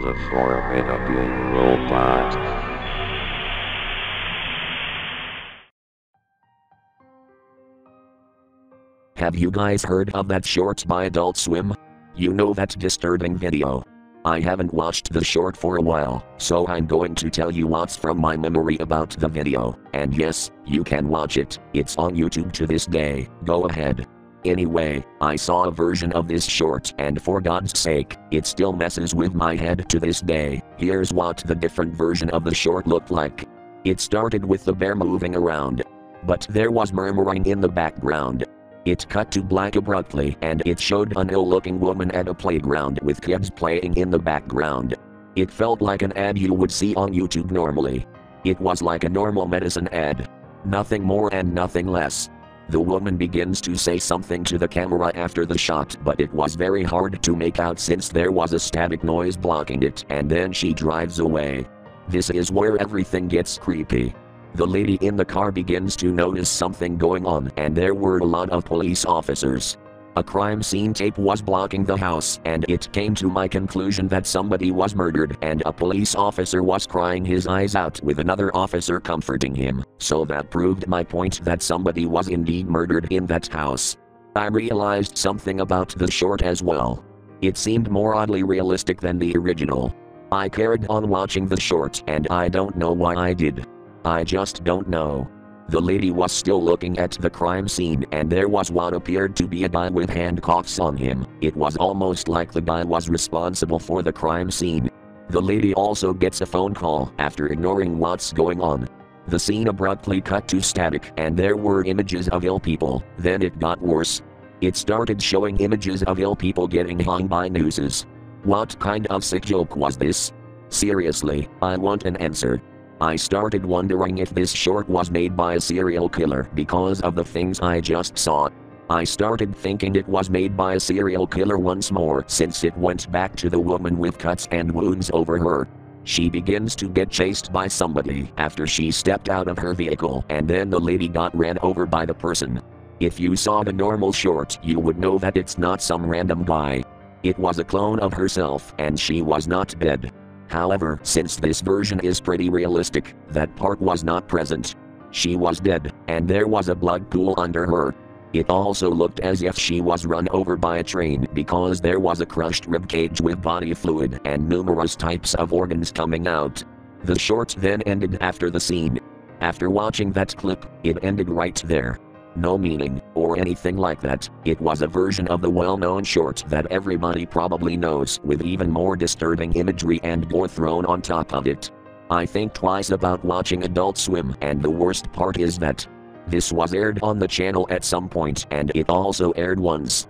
The Formidable Robot. Have you guys heard of that short by Adult Swim? You know that disturbing video. I haven't watched the short for a while, so I'm going to tell you what's from my memory about the video. And yes, you can watch it, it's on YouTube to this day, go ahead. Anyway, I saw a version of this short, and for God's sake, it still messes with my head to this day. Here's what the different version of the short looked like. It started with the bear moving around. But there was murmuring in the background. It cut to black abruptly and it showed an ill looking woman at a playground with kids playing in the background. It felt like an ad you would see on YouTube normally. It was like a normal medicine ad. Nothing more and nothing less. The woman begins to say something to the camera after the shot, but it was very hard to make out since there was a static noise blocking it, and then she drives away. This is where everything gets creepy. The lady in the car begins to notice something going on, and there were a lot of police officers. A crime scene tape was blocking the house, and it came to my conclusion that somebody was murdered, and a police officer was crying his eyes out with another officer comforting him. So that proved my point that somebody was indeed murdered in that house. I realized something about the short as well. It seemed more oddly realistic than the original. I carried on watching the short, and I don't know why I did. I just don't know. The lady was still looking at the crime scene and there was what appeared to be a guy with handcuffs on him. It was almost like the guy was responsible for the crime scene. The lady also gets a phone call after ignoring what's going on. The scene abruptly cut to static and there were images of ill people, then it got worse. It started showing images of ill people getting hung by nooses. What kind of sick joke was this? Seriously, I want an answer. I started wondering if this short was made by a serial killer because of the things I just saw. I started thinking it was made by a serial killer once more since it went back to the woman with cuts and wounds over her. She begins to get chased by somebody after she stepped out of her vehicle and then the lady got ran over by the person. If you saw the normal short, you would know that it's not some random guy. It was a clone of herself and she was not dead. However, since this version is pretty realistic, that part was not present. She was dead, and there was a blood pool under her. It also looked as if she was run over by a train because there was a crushed ribcage with body fluid and numerous types of organs coming out. The short then ended after the scene. After watching that clip, it ended right there no meaning, or anything like that. It was a version of the well known short that everybody probably knows, with even more disturbing imagery and gore thrown on top of it. I think twice about watching Adult Swim, and the worst part is that this was aired on the channel at some point, and it also aired once